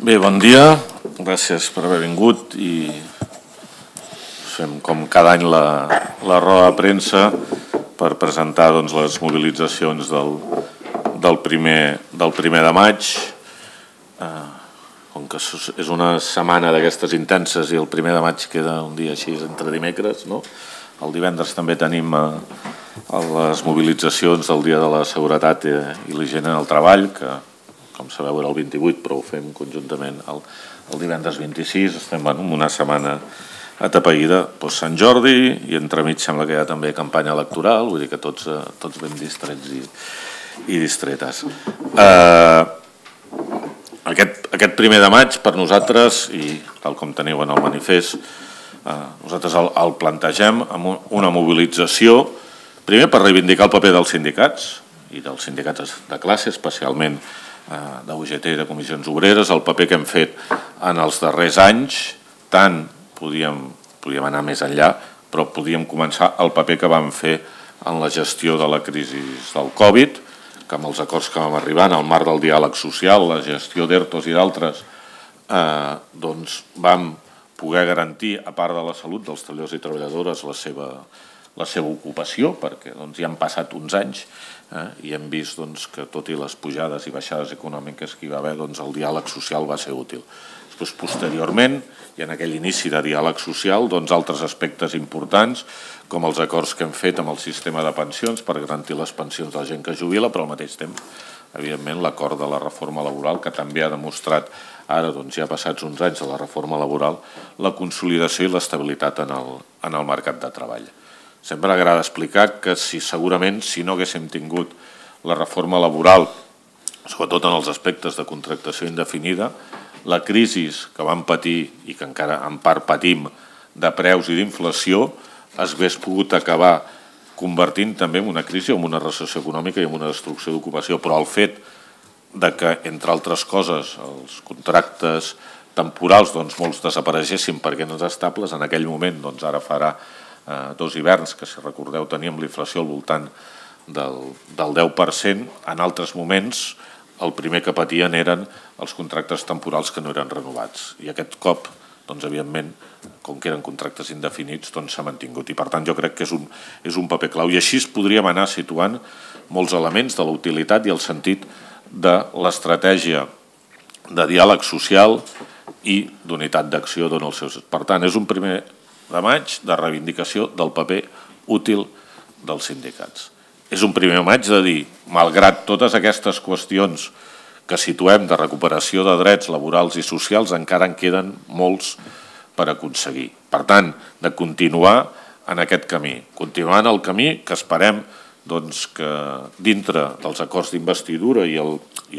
Bé, bon dia, gràcies per haver vingut i fem com cada any la, la roda de premsa per presentar doncs, les mobilitzacions del, del, primer, del primer de maig. Eh, com que és una setmana d'aquestes intenses i el primer de maig queda un dia així entre dimecres, no? el divendres també tenim eh, les mobilitzacions del Dia de la Seguretat i l'Higiene en el Treball, que com sabeu era el 28, però ho fem conjuntament el, el divendres 26, estem en una setmana atapeïda doncs Sant Jordi i entremig sembla que hi ha també campanya electoral, vull dir que tots, eh, tots ben distrets i, i distretes. Eh, aquest, aquest primer de maig per nosaltres, i tal com teniu en el manifest, eh, nosaltres el, el plantegem amb una mobilització, primer per reivindicar el paper dels sindicats, i dels sindicats de classe, especialment Eh, d'UGT i de comissions obreres, el paper que hem fet en els darrers anys, tant podíem, podíem anar més enllà, però podíem començar el paper que vam fer en la gestió de la crisi del Covid, que amb els acords que vam arribar en el marc del diàleg social, la gestió d'ERTOs i d'altres, eh, doncs vam poder garantir, a part de la salut dels treballadors i treballadores, la seva, la seva ocupació, perquè doncs, ja han passat uns anys eh, i hem vist doncs, que tot i les pujades i baixades econòmiques que hi va haver, doncs, el diàleg social va ser útil. Després, posteriorment, i en aquell inici de diàleg social, doncs, altres aspectes importants, com els acords que hem fet amb el sistema de pensions per garantir les pensions de la gent que jubila, però al mateix temps, evidentment, l'acord de la reforma laboral, que també ha demostrat ara, doncs, ja passats uns anys de la reforma laboral, la consolidació i l'estabilitat en, el, en el mercat de treball. Sempre agrada explicar que si segurament si no haguéssim tingut la reforma laboral, sobretot en els aspectes de contractació indefinida, la crisi que vam patir i que encara en part patim de preus i d'inflació es hagués pogut acabar convertint també en una crisi, en una recessió econòmica i en una destrucció d'ocupació, però el fet de que, entre altres coses, els contractes temporals doncs, molts desapareixessin perquè no estables, en aquell moment, doncs ara farà eh, dos hiverns, que si recordeu teníem l'inflació al voltant del, del 10%, en altres moments el primer que patien eren els contractes temporals que no eren renovats. I aquest cop, doncs, evidentment, com que eren contractes indefinits, doncs s'ha mantingut. I per tant jo crec que és un, és un paper clau. I així podríem anar situant molts elements de la utilitat i el sentit de l'estratègia de diàleg social i d'unitat d'acció d'on els seus... Per tant, és un primer de maig de reivindicació del paper útil dels sindicats. És un primer maig de dir, malgrat totes aquestes qüestions que situem de recuperació de drets laborals i socials, encara en queden molts per aconseguir. Per tant, de continuar en aquest camí, continuant el camí que esperem doncs, que dintre dels acords d'investidura i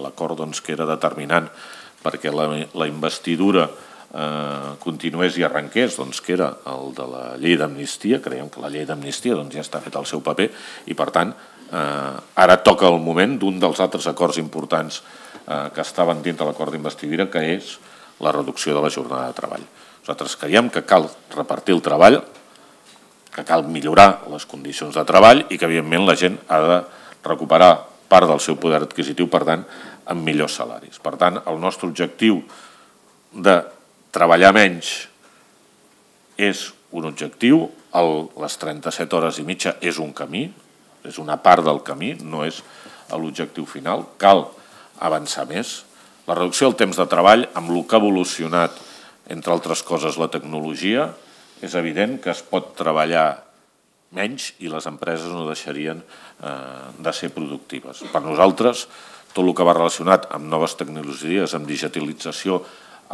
l'acord doncs, que era determinant perquè la, la investidura eh, continués i arrenqués, doncs, que era el de la llei d'amnistia, creiem que la llei d'amnistia doncs, ja està fet el seu paper i per tant eh, ara toca el moment d'un dels altres acords importants eh, que estaven dins de l'acord d'investidura que és la reducció de la jornada de treball. Nosaltres creiem que cal repartir el treball, que cal millorar les condicions de treball i que evidentment la gent ha de recuperar part del seu poder adquisitiu, per tant, amb millors salaris. Per tant, el nostre objectiu de treballar menys és un objectiu, el, les 37 hores i mitja és un camí, és una part del camí, no és l'objectiu final, cal avançar més. La reducció del temps de treball, amb el que ha evolucionat, entre altres coses, la tecnologia, és evident que es pot treballar menys i les empreses no deixarien eh, de ser productives. Per nosaltres, tot el que va relacionat amb noves tecnologies, amb digitalització,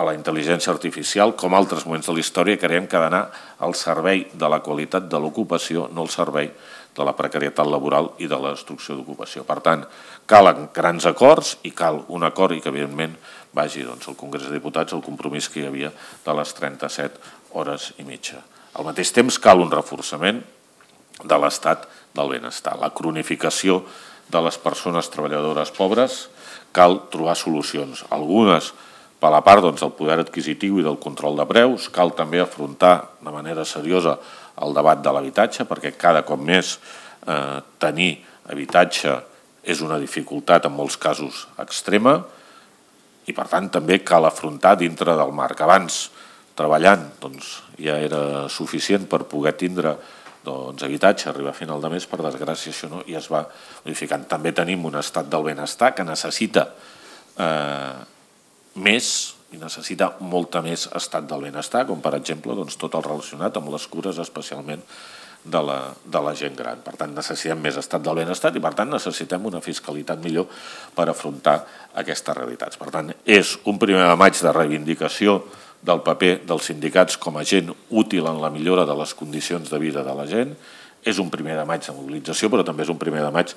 a la intel·ligència artificial, com altres moments de la història, creiem que ha d'anar al servei de la qualitat de l'ocupació, no al servei de la precarietat laboral i de la destrucció d'ocupació. Per tant, calen grans acords i cal un acord i que, evidentment, vagi doncs, al Congrés de Diputats el compromís que hi havia de les 37 hores i mitja. Al mateix temps, cal un reforçament de l'estat del benestar. La cronificació de les persones treballadores pobres cal trobar solucions. Algunes per la part doncs, del poder adquisitiu i del control de preus, cal també afrontar de manera seriosa el debat de l'habitatge, perquè cada cop més eh, tenir habitatge és una dificultat en molts casos extrema, i per tant també cal afrontar dintre del marc. Abans, treballant, doncs, ja era suficient per poder tindre doncs, habitatge, arribar a final de mes, per desgràcia això no, i es va modificant. També tenim un estat del benestar que necessita eh, més i necessita molta més estat del benestar, com per exemple doncs, tot el relacionat amb les cures especialment de la, de la gent gran. Per tant, necessitem més estat del benestar i, per tant, necessitem una fiscalitat millor per afrontar aquestes realitats. Per tant, és un primer de maig de reivindicació del paper dels sindicats com a gent útil en la millora de les condicions de vida de la gent, és un primer de maig de mobilització, però també és un primer de maig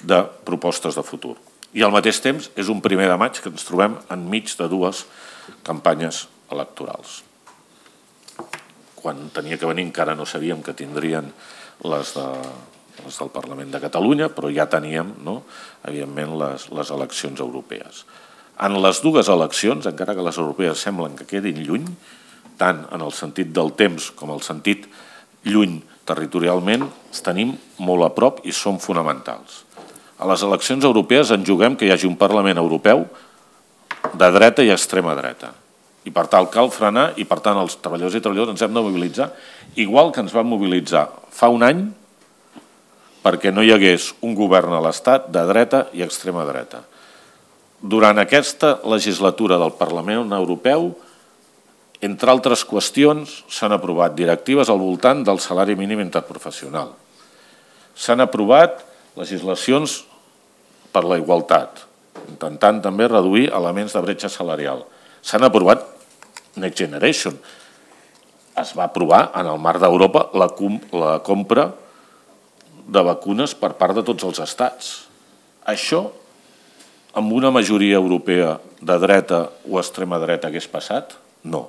de propostes de futur. I al mateix temps és un primer de maig que ens trobem enmig de dues campanyes electorals. Quan tenia que venir encara no sabíem que tindrien les, de, les del Parlament de Catalunya, però ja teníem, no, evidentment, les, les eleccions europees. En les dues eleccions, encara que les europees semblen que quedin lluny, tant en el sentit del temps com el sentit lluny territorialment, els tenim molt a prop i són fonamentals. A les eleccions europees en juguem que hi hagi un Parlament Europeu de dreta i extrema dreta. I per tal cal frenar i per tant els treballadors i treballadors ens hem de mobilitzar igual que ens vam mobilitzar fa un any perquè no hi hagués un govern a l'Estat de dreta i extrema dreta durant aquesta legislatura del Parlament Europeu, entre altres qüestions, s'han aprovat directives al voltant del salari mínim interprofessional. S'han aprovat legislacions per la igualtat, intentant també reduir elements de bretxa salarial. S'han aprovat Next Generation. Es va aprovar en el marc d'Europa la, la compra de vacunes per part de tots els estats. Això amb una majoria europea de dreta o extrema dreta hagués passat? No.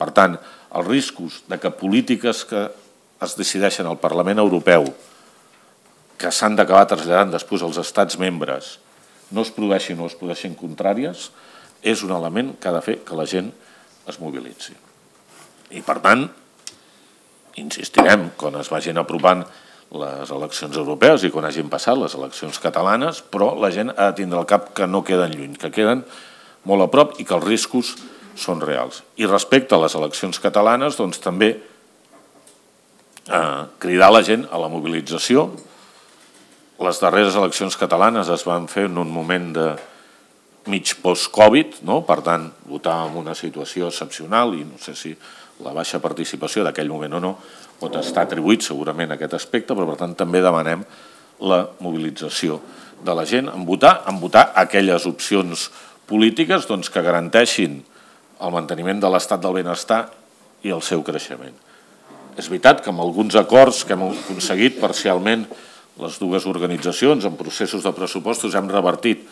Per tant, els riscos de que polítiques que es decideixen al Parlament Europeu que s'han d'acabar traslladant després als estats membres no es produeixin o es produeixin contràries, és un element que ha de fer que la gent es mobilitzi. I per tant, insistirem, quan es vagin aprovant les eleccions europees i quan hagin passat les eleccions catalanes, però la gent ha de tindre al cap que no queden lluny, que queden molt a prop i que els riscos són reals. I respecte a les eleccions catalanes, doncs també eh, cridar la gent a la mobilització. Les darreres eleccions catalanes es van fer en un moment de mig post-Covid, no? per tant, votar en una situació excepcional i no sé si la baixa participació d'aquell moment o no, pot estar atribuït segurament a aquest aspecte, però per tant també demanem la mobilització de la gent en votar, en votar aquelles opcions polítiques doncs, que garanteixin el manteniment de l'estat del benestar i el seu creixement. És veritat que amb alguns acords que hem aconseguit parcialment les dues organitzacions en processos de pressupostos hem revertit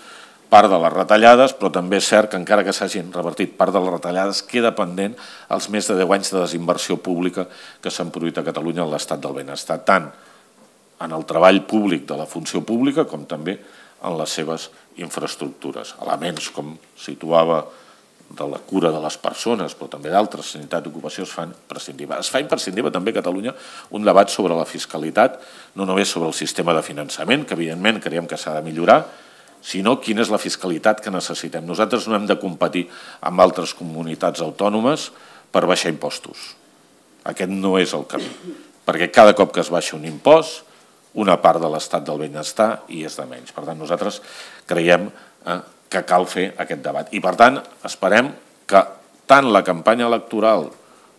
part de les retallades, però també és cert que encara que s'hagin revertit part de les retallades, queda pendent els més de 10 anys de desinversió pública que s'han produït a Catalunya en l'estat del benestar, tant en el treball públic de la funció pública com també en les seves infraestructures. Elements com situava de la cura de les persones, però també d'altres, sanitat i ocupació, es fan prescindible. Es fa imprescindible també a Catalunya un debat sobre la fiscalitat, no només sobre el sistema de finançament, que evidentment creiem que s'ha de millorar, sinó quina és la fiscalitat que necessitem. Nosaltres no hem de competir amb altres comunitats autònomes per baixar impostos. Aquest no és el camí, perquè cada cop que es baixa un impost, una part de l'estat del benestar i és de menys. Per tant, nosaltres creiem eh, que cal fer aquest debat. I per tant, esperem que tant la campanya electoral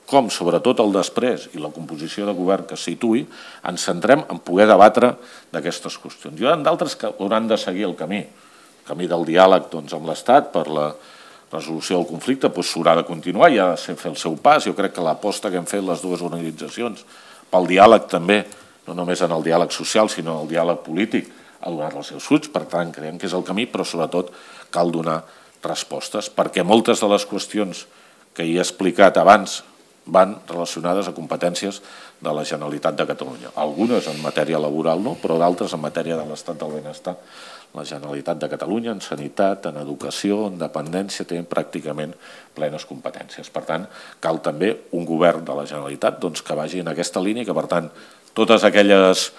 com sobretot el després i la composició de govern que situï, ens centrem en poder debatre d'aquestes qüestions. Hi haurà d'altres que hauran de seguir el camí, el camí del diàleg doncs, amb l'Estat per la resolució del conflicte doncs, s'haurà de continuar i ha de fer el seu pas. Jo crec que l'aposta que hem fet les dues organitzacions pel diàleg també, no només en el diàleg social, sinó en el diàleg polític, ha donat els seus fruits, per tant creiem que és el camí, però sobretot cal donar respostes, perquè moltes de les qüestions que hi he explicat abans van relacionades a competències de la Generalitat de Catalunya. Algunes en matèria laboral no, però d'altres en matèria de l'estat del benestar. La Generalitat de Catalunya en sanitat, en educació, en dependència, té pràcticament plenes competències. Per tant, cal també un govern de la Generalitat doncs, que vagi en aquesta línia i que, per tant, totes aquelles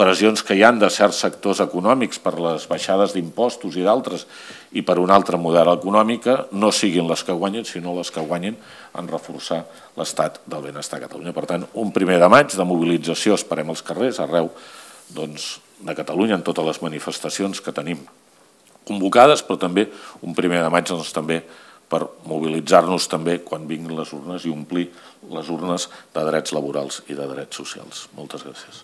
pressions que hi han de certs sectors econòmics per les baixades d'impostos i d'altres i per un altre model econòmica no siguin les que guanyen, sinó les que guanyen en reforçar l'estat del benestar a Catalunya. Per tant, un primer de maig de mobilització, esperem als carrers, arreu doncs, de Catalunya, en totes les manifestacions que tenim convocades, però també un primer de maig doncs, també per mobilitzar-nos també quan vinguin les urnes i omplir les urnes de drets laborals i de drets socials. Moltes gràcies.